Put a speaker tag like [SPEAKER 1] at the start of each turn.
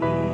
[SPEAKER 1] you.